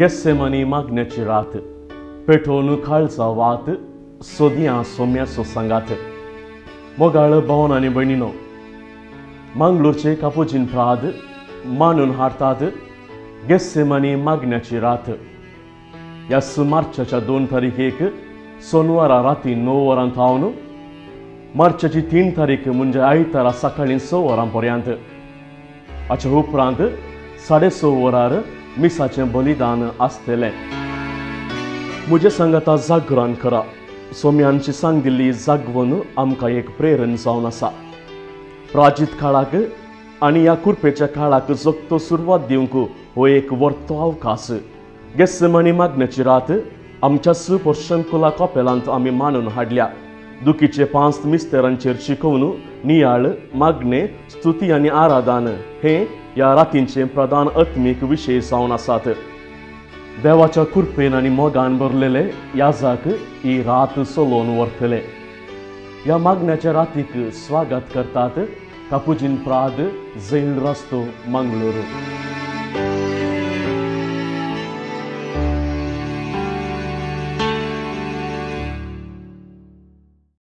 गेसेमनी मागण्याची रात पेठोन खाळचा वात सोदिया सोम्या सोसांगात मोगाळ भवन आणि बहिणीनो मांगलोरचे कापोजीन प्राद मानून हारतात गेसेमनी मागण्याची रात या मार्चाच्या दोन तारीखेक सोनवारा राती नऊ वरां थावन मार्चाची तीन तारीख म्हणजे आयतारा सकाळी स वरां पर्यंत अच्छा उपरांत साडे स वरार मिसाचें बलिदान आसतलें म्हजे सांगाता जागरण करा. सोम्यांची सांग दिल्ली जागवण आमकां एक प्रेरण जावन आसा प्राचीत काळाक आनी ह्या कुरपेच्या काळाक जगतो सुरवात दिवंक हो एक वर्तो अवकाश. गेस्समणी मागण्याची रात आमच्या सुपोर्शन कुला कॉपेलांत आमी मानून हाडल्या. दुखीचे पांच मिस्तेरांचेर शिकवून नियाळ मागणे स्तुती आनी आराधन हे ह्या रातींचे प्रधान आत्मीक विशय जावन आसात देवाच्या कुरपेन आनी मोगान भरलेले याजाक ही रात सोलोवन व्हरतले ह्या मागण्याच्या रातीक स्वागत करतात कापुजीन प्राद जैन रस्तो मंगळूरू.